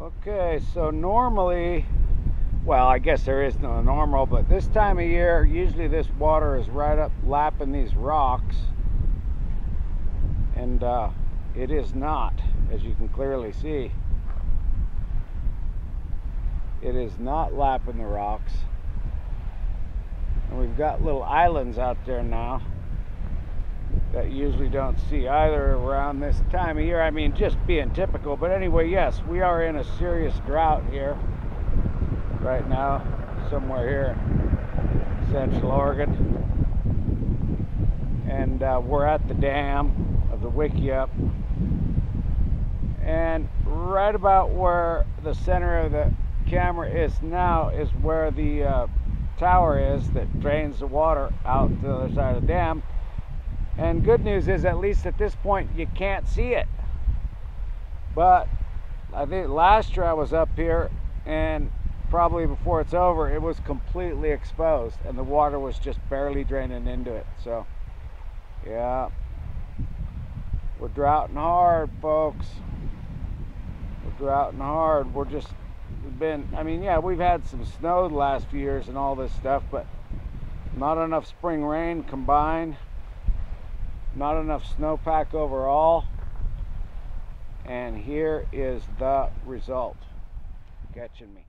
Okay, so normally, well, I guess there is no normal, but this time of year, usually this water is right up lapping these rocks. And uh, it is not, as you can clearly see. It is not lapping the rocks. And we've got little islands out there now that usually don't see either around this time of year. I mean, just being typical. But anyway, yes, we are in a serious drought here right now, somewhere here in Central Oregon. And uh, we're at the dam of the Wickiup. And right about where the center of the camera is now is where the uh, tower is that drains the water out to the other side of the dam and good news is, at least at this point, you can't see it. But I think last year I was up here, and probably before it's over, it was completely exposed, and the water was just barely draining into it. So, yeah, we're droughting hard, folks. We're droughting hard. We're just been. I mean, yeah, we've had some snow the last few years and all this stuff, but not enough spring rain combined not enough snowpack overall. And here is the result. Catching me